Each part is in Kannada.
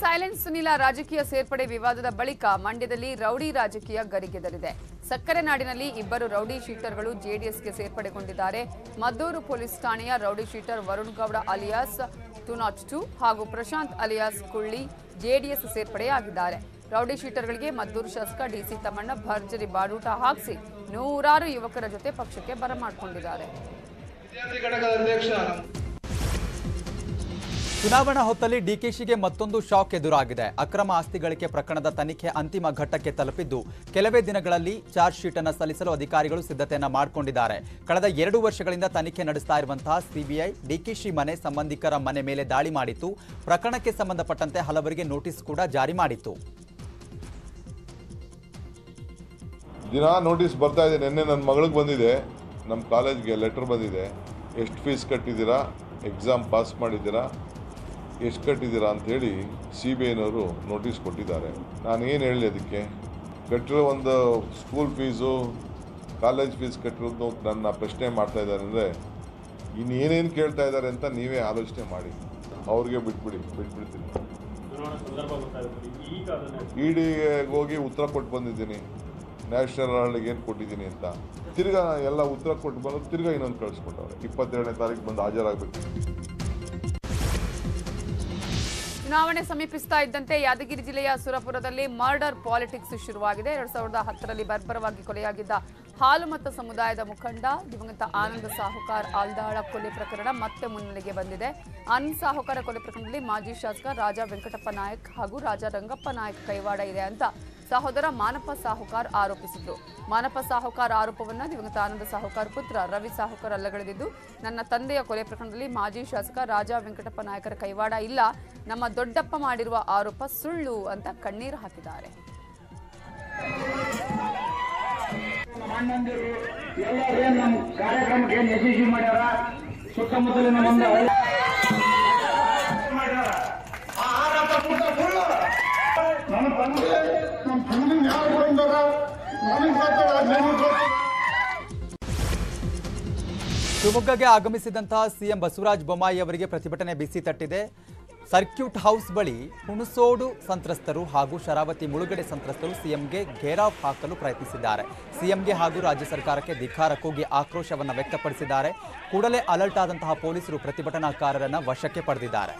ಸೈಲೆಂಟ್ ಸುನಿಲ ರಾಜಕೀಯ ಸೇರ್ಪಡೆ ವಿವಾದದ ಬಳಿಕ ಮಂಡ್ಯದಲ್ಲಿ ರೌಡಿ ರಾಜಕೀಯ ಗರಿಗೆದರಿದೆ. ಸಕ್ಕರೆ ನಾಡಿನಲ್ಲಿ ಇಬ್ಬರು ರೌಡಿ ಶೀಟರ್ಗಳು ಜೆಡಿಎಸ್ಗೆ ಸೇರ್ಪಡೆಗೊಂಡಿದ್ದಾರೆ. ಮದ್ದೂರು ಪೊಲೀಸ್ ಠಾಣೆಯ rowdy sheeter Varun Gowda alias two not two ಹಾಗೂ ಪ್ರಶಾಂತ್ ಅಲಿಯಾಸ್ ಕುಳ್ಳಿ ಜೆಡಿಎಸ್ ಸೇರ್ಪಡೆಯಾಗಿದ್ದಾರೆ. ರೌಡಿ ಶೀಟರ್ಗಳಿಗೆ ಮದ್ದೂರು ಶಾಸಕ ಡಿಸಿ ತಮ್ಮಣ್ಣ ಭರ್ಜರಿ ಬಾಡೂಟ ಹಾಕಿಸಿ ನೂರಾರು ಯುವಕರ ಜೊತೆ ಪಕ್ಷಕ್ಕೆ ಬರಮಾಡಿಕೊಂಡಿದ್ದಾರೆ. ಚುನಾವಣಾ ಹೊತ್ತಲ್ಲಿ ಡಿಕೆಶಿಗೆ ಮತ್ತೊಂದು ಶಾಕ್ ಎದುರಾಗಿದೆ. ಅಕ್ರಮ ಆಸ್ತಿ ಗಳಿಕೆ ಪ್ರಕರಣದ ತನಿಖೆ ಅಂತಿಮ ಘಟ್ಟಕ್ಕೆ ತಲುಪಿದ್ದು, ಕೆಲವೇ ದಿನಗಳಲ್ಲಿ ಚಾರ್ಜ್ ಶೀಟ್ ಅನ್ನು ಸಲ್ಲಿಸಲು ಅಧಿಕಾರಿಗಳು ಸಿದ್ಧತೆಯನ್ನು ಮಾಡಿಕೊಂಡಿದ್ದಾರೆ. ಕಳೆದ ಎರಡು ವರ್ಷಗಳಿಂದ ತನಿಖೆ ನಡೆಸ್ತಾ ಇರುವಂತಹ ಸಿಬಿಐ ಡಿಕೆಶಿ ಮನೆ ಸಂಬಂಧಿಕರ ಮನೆ ಮೇಲೆ ದಾಳಿ ಮಾಡಿತ್ತು. ಪ್ರಕರಣಕ್ಕೆ ಸಂಬಂಧಪಟ್ಟಂತೆ ಹಲವರಿಗೆ ನೋಟಿಸ್ ಕೂಡ ಜಾರಿ ಮಾಡಿತ್ತು. ದಿನಾ ನೋಟಿಸ್ ಬರ್ತಾ ಇದೆ. ನಿನ್ನೆ ನನ್ನ ಮಗಳಿಗೆ ಬಂದಿದೆ. ನಮ್ಮ ಕಾಲೇಜ್ಗೆ ಲೆಟರ್ ಬಂದಿದೆ. ಎಷ್ಟು ಫೀಸ್ ಕಟ್ಟಿದ್ದೀರಾ? ಎಕ್ಸಾಮ್ ಪಾಸ್ ಮಾಡಿದ್ದೀರಾ? ಎಷ್ಟು ಕಟ್ಟಿದ್ದೀರಾ ಅಂಥೇಳಿ ಸಿ ಬಿ ಐನವರು ನೋಟಿಸ್ ಕೊಟ್ಟಿದ್ದಾರೆ. ನಾನು ಏನು ಹೇಳಲಿ ಅದಕ್ಕೆ? ಕಟ್ಟಿರೋ ಒಂದು ಸ್ಕೂಲ್ ಫೀಸು, ಕಾಲೇಜ್ ಫೀಸ್ ಕಟ್ಟಿರೋದು ನನ್ನ ಪ್ರಶ್ನೆ ಮಾಡ್ತಾ ಇದ್ದಾರೆ ಅಂದರೆ ಇನ್ನೇನೇನು ಕೇಳ್ತಾ ಇದ್ದಾರೆ ಅಂತ ನೀವೇ ಆಲೋಚನೆ ಮಾಡಿ. ಅವ್ರಿಗೆ ಬಿಟ್ಬಿಡಿ, ಬಿಟ್ಬಿಡ್ತೀನಿ. ಇಡಿಗೆ ಹೋಗಿ ಉತ್ತರ ಕೊಟ್ಟು ಬಂದಿದ್ದೀನಿ. ನ್ಯಾಷನಲ್ ಅವಾರ್ಡ್ಗೆ ಏನು ಕೊಟ್ಟಿದ್ದೀನಿ ಅಂತ. ತಿರ್ಗಾ ಎಲ್ಲ ಉತ್ತರ ಕೊಟ್ಟು ಬಂದು ತಿರ್ಗಾ ಇನ್ನೊಂದು ಕಳಿಸ್ಕೊಟ್ಟವ್ರೆ. ಇಪ್ಪತ್ತೆರಡನೇ ತಾರೀಕು ಬಂದು ಹಾಜರಾಗಬೇಕು. ಚುನಾವಣೆ ಸಮೀಪಿಸ್ತಾ ಇದ್ದಂತೆ ಯಾದಗಿರಿ ಜಿಲ್ಲೆಯ ಸುರಪುರದಲ್ಲಿ ಮರ್ಡರ್ ಪಾಲಿಟಿಕ್ಸ್ ಶುರುವಾಗಿದೆ. ಎರಡ್ ಸಾವಿರದ ಹತ್ತರಲ್ಲಿ ಬರ್ಬರವಾಗಿ ಕೊಲೆಯಾಗಿದ್ದ ಹಾಲುಮತ ಸಮುದಾಯದ ಮುಖಂಡ ದಿವಂಗತ ಆನಂದ ಸಾಹುಕಾರ್ ಆಲ್ದಾಳ ಕೊಲೆ ಪ್ರಕರಣ ಮತ್ತೆ ಮುನ್ನೆಲೆಗೆ ಬಂದಿದೆ. ಆನಂದ್ ಸಾಹುಕಾರ ಕೊಲೆ ಪ್ರಕರಣದಲ್ಲಿ ಮಾಜಿ ಶಾಸಕ ರಾಜಾ ವೆಂಕಟಪ್ಪ ನಾಯಕ್ ಹಾಗೂ ರಾಜಾ ರಂಗಪ್ಪ ನಾಯಕ್ ಕೈವಾಡ ಇದೆ ಅಂತ ಸಹೋದರ ಮಾನಪ್ಪ ಸಾಹುಕಾರ್ ಆರೋಪಿಸಿದ್ರು. ಮಾನಪ್ಪ ಸಾಹುಕಾರ್ ಆರೋಪವನ್ನು ದಿವಂಗತ ಆನಂದ ಸಾಹುಕಾರ್ ಪುತ್ರ ರವಿ ಸಾಹುಕಾರ್ ಅಲ್ಲಗಳೆದಿದ್ದು, ನನ್ನ ತಂದೆಯ ಕೊಲೆ ಪ್ರಕರಣದಲ್ಲಿ ಮಾಜಿ ಶಾಸಕ ರಾಜಾ ವೆಂಕಟಪ್ಪ ನಾಯಕರ ಕೈವಾಡ ಇಲ್ಲ. ನಮ್ಮ ದೊಡ್ಡಪ್ಪ ಮಾಡಿರುವ ಆರೋಪ ಸುಳ್ಳು ಅಂತ ಕಣ್ಣೀರು ಹಾಕಿದ್ದಾರೆ. ಕಾರ್ಯಕ್ರಮಕ್ಕೆ ಯಶಸ್ವಿ ಮಾಡ್ಯಾರ. ಸುತ್ತಮುತ್ತಲಿನ ಶಿವಮೊಗ್ಗಗೆ ಆಗಮಿಸಿದಂತಹ ಸಿಎಂ ಬಸವರಾಜ ಬೊಮ್ಮಾಯಿ ಅವರಿಗೆ ಪ್ರತಿಭಟನೆ ಬಿಸಿ ತಟ್ಟಿದೆ. ಸರ್ಕ್ಯೂಟ್ ಹೌಸ್ ಬಳಿ ಹುಣಸೋಡು ಸಂತ್ರಸ್ತರು ಹಾಗೂ ಶರಾವತಿ ಮುಳುಗಡೆ ಸಂತ್ರಸ್ತರು ಸಿಎಂಗೆ ಘೇರಾವ್ ಹಾಕಲು ಪ್ರಯತ್ನಿಸಿದ್ದಾರೆ. ಸಿಎಂಗೆ ಹಾಗೂ ರಾಜ್ಯ ಸರ್ಕಾರಕ್ಕೆ ಧಿಕ್ಕಾರ ಕೂಗಿ ಆಕ್ರೋಶವನ್ನು ವ್ಯಕ್ತಪಡಿಸಿದ್ದಾರೆ. ಕೂಡಲೇ ಅಲರ್ಟ್ ಆದಂತಹ ಪೊಲೀಸರು ಪ್ರತಿಭಟನಾಕಾರರನ್ನು ವಶಕ್ಕೆ ಪಡೆದಿದ್ದಾರೆ.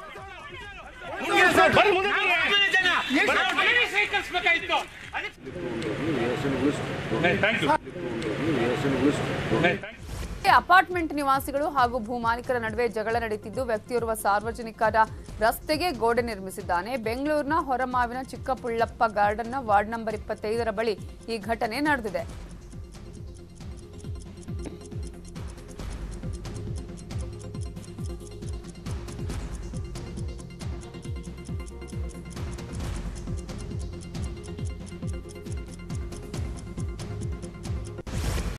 ಅಪಾರ್ಟ್ಮೆಂಟ್ ನಿವಾಸಿಗಳು ಹಾಗೂ ಭೂಮಾಲೀಕರ ನಡುವೆ ಜಗಳ ನಡೆಯುತ್ತಿದ್ದು ವ್ಯಕ್ತಿಯೋರ್ವ ಸಾರ್ವಜನಿಕರ ರಸ್ತೆಗೆ ಗೋಡೆ ನಿರ್ಮಿಸಿದ್ದಾನೆ. ಬೆಂಗಳೂರಿನ ಹೊರಮಾವಿನ ಚಿಕ್ಕಪುಳ್ಳಪ್ಪ ಗಾರ್ಡನ್ನ ವಾರ್ಡ್ ನಂಬರ್ ಇಪ್ಪತ್ತೈದರ ಬಳಿ ಈ ಘಟನೆ ನಡೆದಿದೆ.